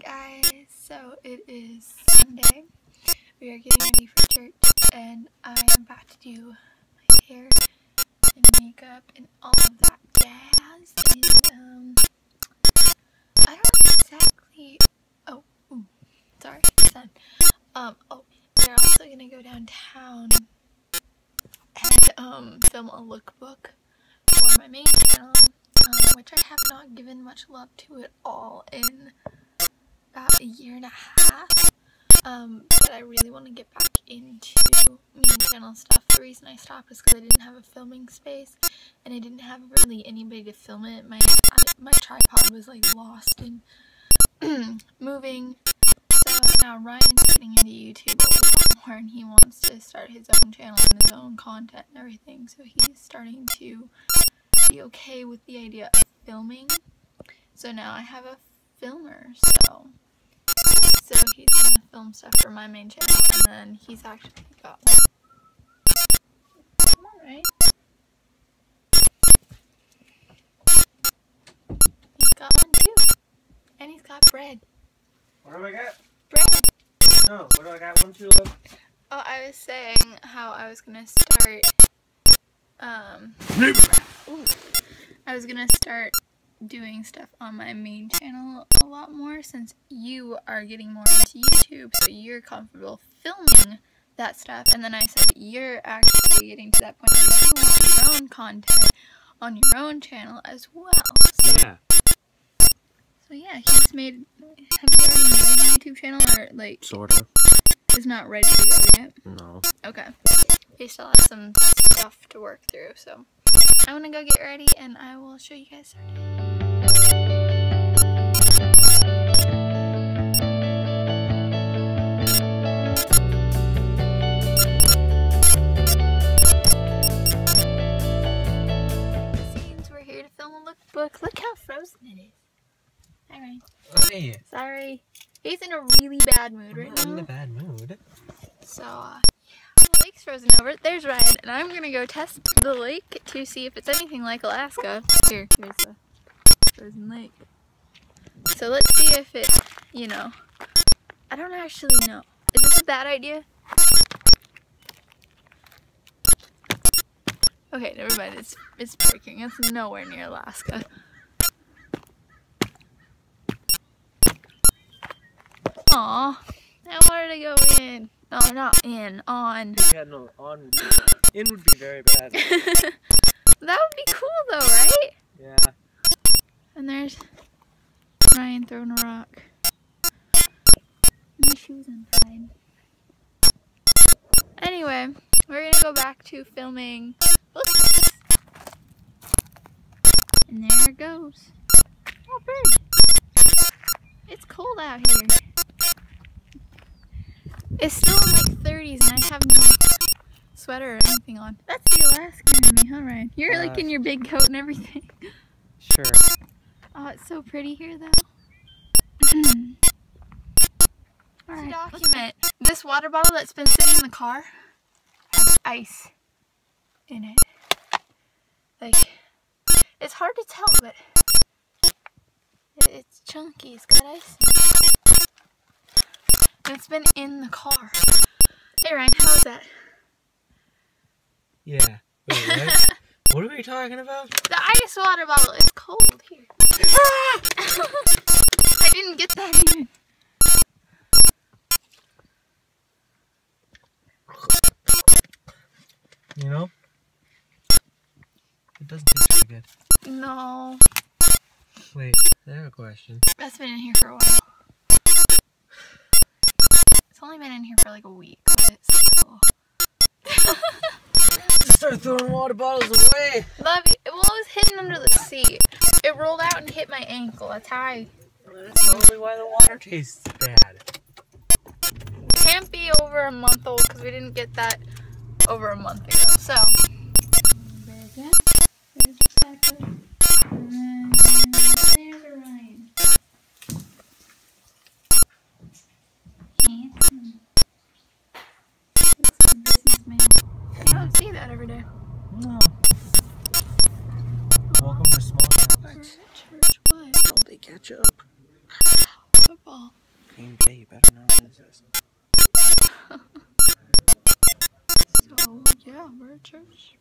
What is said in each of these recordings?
guys, so it is Sunday. We are getting ready for church and I am about to do my hair and makeup and all of that jazz. And um I don't exactly oh ooh, sorry, son. Um oh we're also gonna go downtown and um film a lookbook for my main channel um, which I have not given much love to at all in about a year and a half. Um, but I really want to get back into main channel stuff. The reason I stopped is because I didn't have a filming space and I didn't have really anybody to film it. My I, my tripod was like lost and moving. So now Ryan's getting into YouTube a lot more and he wants to start his own channel and his own content and everything. So he's starting to be okay with the idea of filming. So now I have a filmer, so so he's gonna film stuff for my main channel, and then he's actually got Come on, right? He's got one too, and he's got bread. What do I got? Bread. No, what do I got? One, two, of. Oh, I was saying how I was gonna start. Um. Ooh. I was gonna start doing stuff on my main channel a lot more since you are getting more into YouTube, so you're comfortable filming that stuff. And then I said you're actually getting to that point where you want your own content on your own channel as well. So, Yeah. so yeah, he's made. Have you already made a YouTube channel or like Sorta. is not ready to go yet? No. Okay. He still has some stuff to work through, so I'm gonna go get ready and I will show you guys our here to film a lookbook. Look how frozen it is. Hi, Ryan. Hey. Sorry. He's in a really bad mood right I'm in a bad mood. So, uh, yeah, the lake's frozen over. There's Ryan, and I'm gonna go test the lake to see if it's anything like Alaska. Here, here's the frozen lake. So let's see if it, you know, I don't actually know. Is this a bad idea? Okay, never mind. It's it's breaking. It's nowhere near Alaska. Aw, I wanted to go in. No, not in. On. Yeah, no, on would be, in would be very bad. that would be cool though, right? Yeah. And there's Ryan throwing a rock. My shoes untied. Anyway, we're gonna go back to filming. Look at this. And there it goes. Oh, bird. It's cold out here. It's still in like 30s and I have no sweater or anything on. That's the Alaskan in me, huh, Ryan? You're like in your big coat and everything. Sure. Oh, it's so pretty here, though. All right. Document. This water bottle that's been sitting in the car has ice in it. It's hard to tell, but it's chunky. It's got ice. And it's been in the car. Hey, Ryan, how was that? Yeah. Wait, what? what are we talking about? The ice water bottle is cold here. Ah! I didn't get that even. You know? It doesn't taste very good. No, Wait, I have a question. that's been in here for a while. It's only been in here for like a week, but still. Start throwing water bottles away! Love you. Well, it was hidden under the seat. It rolled out and hit my ankle. That's how I. That's probably why the water tastes bad. Can't be over a month old because we didn't get that over a month ago. So. So yeah, we're at church.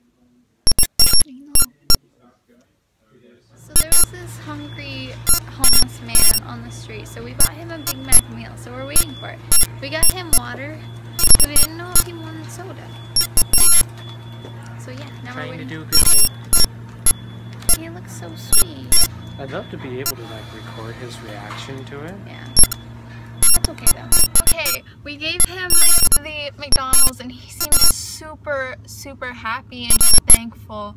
You know. So there was this hungry homeless man on the street. So we bought him a Big Mac meal. So we're waiting for it. We got him water. But we didn't know if he wanted soda. So yeah, now we're Trying to do a good thing. He looks so sweet. I'd love to be able to like record his reaction to it. Yeah. That's okay though. Okay, we gave him the McDonald's and he seemed super, super happy and thankful.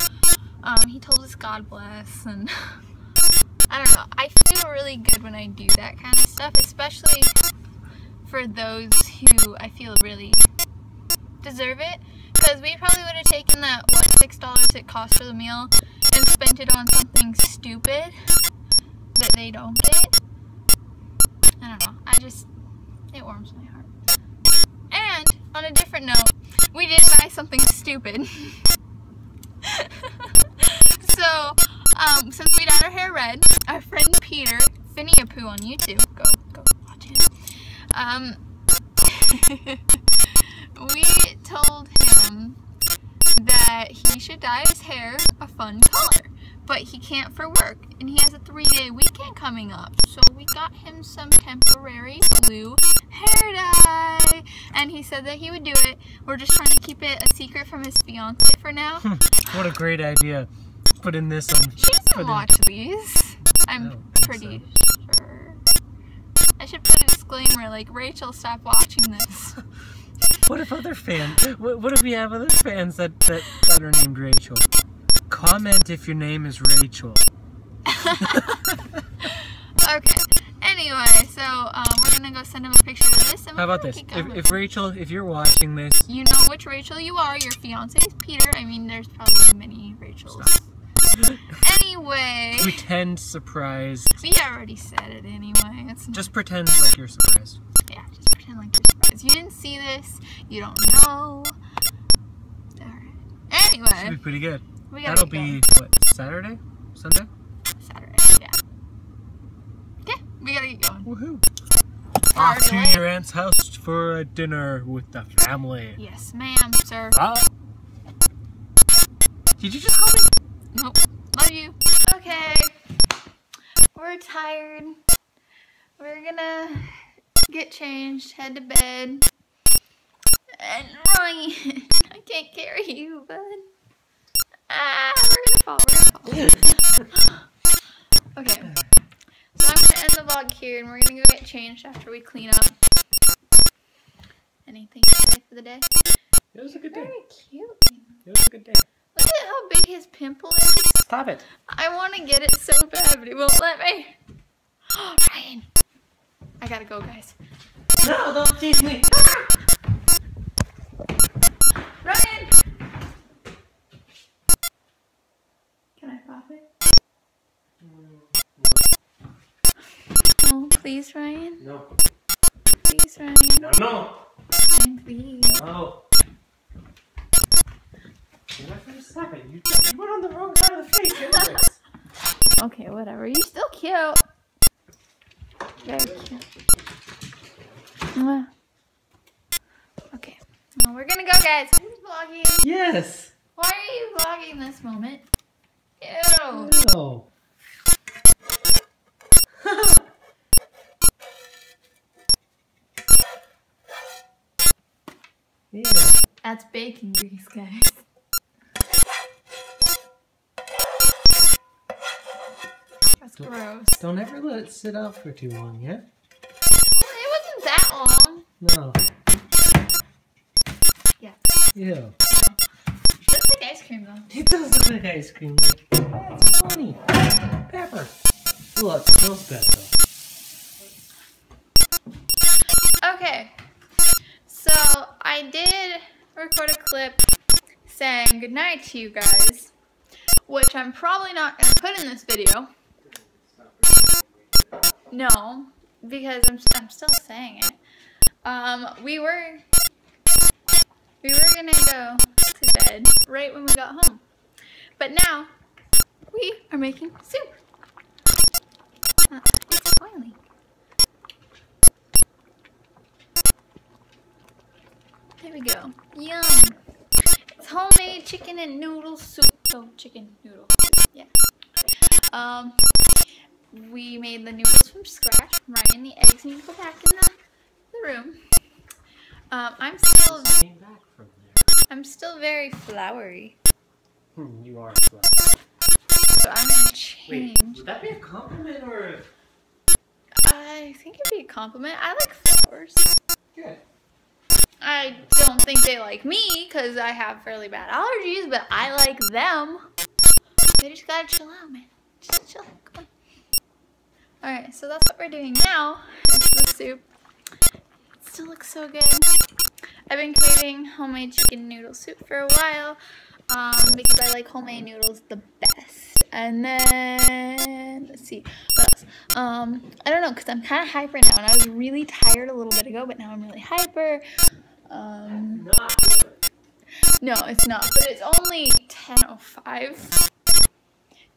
Um, he told us God bless and I don't know. I feel really good when I do that kind of stuff, especially for those who I feel really deserve it. Because we probably would have taken that, what, $6 it cost for the meal and spent it on something stupid that they don't get. I don't know. Just, it warms my heart. And on a different note, we did buy something stupid. so, um, since we dyed our hair red, our friend Peter, Finny-a-Poo on YouTube, go, go watch him. Um, we told him that he should dye his hair a fun color but he can't for work and he has a three day weekend coming up so we got him some temporary blue hair dye and he said that he would do it we're just trying to keep it a secret from his fiance for now hmm. what a great idea. Put in this on. she put doesn't in- watch these i'm pretty sure i should put a disclaimer like rachel stop watching this What if other fans? What, what if we have other fans that, that that are named Rachel? Comment if your name is Rachel. okay anyway so um, we're gonna go send him a picture of this and How about this? If, if Rachel, if you're watching this, You know which Rachel you are. Your fiance is Peter. I mean, there's probably many Rachels. Anyway, pretend surprised. we already said it anyway. It's not, Just pretend like you're surprised. yeah, just pretend like you're surprised. You didn't see this. You don't know. Alright. Anyway. Should be pretty good. We That'll get going. be what Saturday, Sunday. Saturday. Yeah. Okay, we gotta get going. Woohoo! We're Off to late. your aunt's house for a dinner with the family. Yes, ma'am, sir. Ah. Did you just call me? Nope. Love you. Okay. We're tired. We're gonna get changed, head to bed. And Ryan, I can't carry you, bud. Ah, we're gonna fall. We're gonna fall. Okay. So I'm gonna end the vlog here, and we're gonna go get changed after we clean up. Anything to say for the day? It was a good day. Very cute. It was a good day. Look at how big his pimple is. Stop it. I want to get it so bad, but it won't let me. Oh, Ryan. I gotta go, guys. No, don't tease me. Ryan! Please, Ryan. No. Please, Ryan. No. No. Ryan, please. No. You're not gonna stop it. You, you went on the wrong side of the face. anyways. Okay, whatever. You're still cute. Very cute. Okay. Well, we're gonna go, guys. Who's vlogging? yes. Why are you vlogging this moment? Ew. No. Yeah. That's bacon grease, guys. That's gross. Don't ever let it sit out for too long, yeah? Well, it wasn't that long. No. Yeah. Ew. Looks like ice cream though. It does look like ice cream. Like, that's funny. Pepper. It smells bad though. clip saying goodnight to you guys, which I'm probably not going to put in this video. No, because I'm, I'm still saying it. Um, we were, we were going to go to bed right when we got home. But now, we are making soup. Uh, it's. There we go. Yum. Homemade chicken and noodle soup. Oh, chicken noodle soup. Yeah. Um, we made the noodles from scratch. Ryan, the eggs need to go back in the, the room. Um, I'm still, Came back from there. I'm still very flowery. Hmm, you are flower. So I'm gonna Wait, change. would that be a compliment or I think it'd be a compliment. I like flowers. I don't think they like me because I have fairly bad allergies, but I like them. They just gotta chill out, man. Just chill. Come on. Alright, so that's what we're doing now. Is the soup. It still looks so good. I've been craving homemade chicken noodle soup for a while um, because I like homemade noodles the best. And then, let's see, what else? Um, I don't know, because I'm kind of hyper now, and I was really tired a little bit ago, but now I'm really hyper. Um, no, it's not, but it's only 10.05.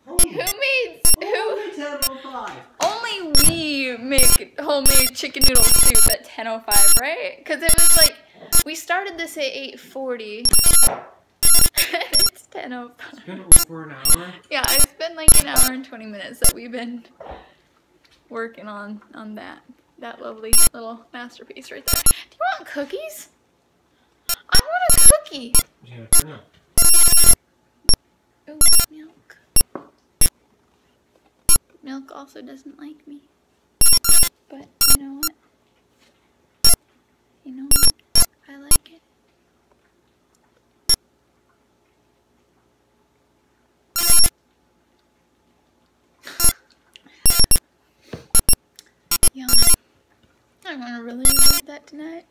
Who made, who, 10.05. only we make homemade chicken noodle soup at 10.05, right? Because it was like, we started this at 8.40. it's 10.05. It's been over an hour. Yeah, it's been like an hour and 20 minutes that we've been working on on that that lovely little masterpiece right there. Do you want cookies? I want a cookie. Yeah, for now. Ooh, milk. Milk also doesn't like me. But you know what? You know what? I like it. Yum. I'm gonna really regret that tonight.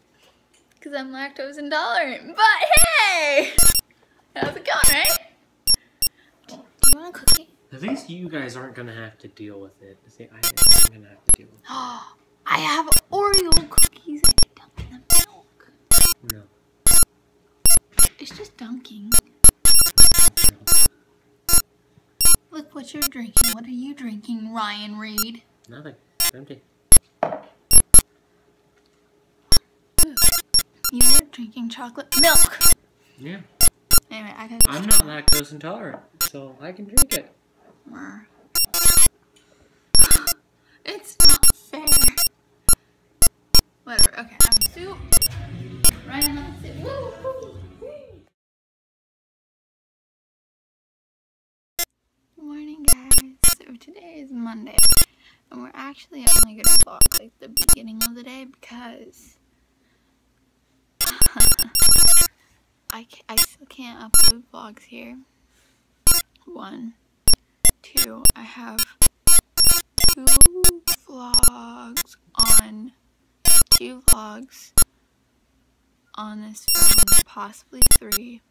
Because I'm lactose intolerant. But hey! How's it going, right? Do you want a cookie? At least you guys aren't gonna have to deal with it. See, I, I'm gonna have to deal with Oh, I have Oreo cookies. and I can dunk in the milk. No. It's just dunking. no. Look what you're drinking. What are you drinking, Ryan Read? Nothing. It's empty. You were drinking chocolate milk. Yeah. Anyway, I gotta. I'm not lactose intolerant, so I can drink it. It's not fair. Whatever. Okay, I'm soup. Ryan, let's sit. Woo. Good morning, guys. So today is Monday, and we're actually only gonna vlog like the beginning of the day because I I still can't upload vlogs here. One, two. I have two vlogs on two vlogs on this phone, possibly three.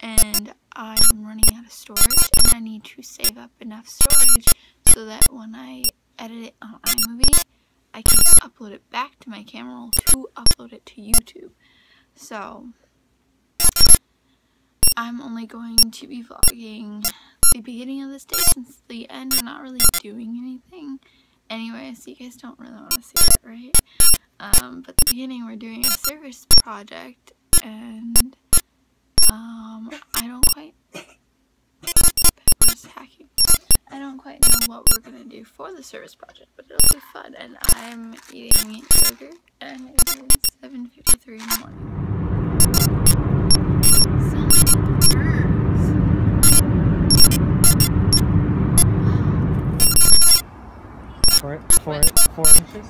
And I'm running out of storage, and I need to save up enough storage so that when I edit it on iMovie, I can upload it back to my camera roll to upload it to YouTube. So, I'm only going to be vlogging the beginning of this day since the end we're not really doing anything. Anyway, so you guys don't really want to see that, right? Um, but the beginning we're doing a service project and um, I don't quite. I don't quite know what we're gonna do for the service project, but it'll be fun. And I'm eating yogurt, and it is 7:53 in the morning. So many birds. Four, four, inches?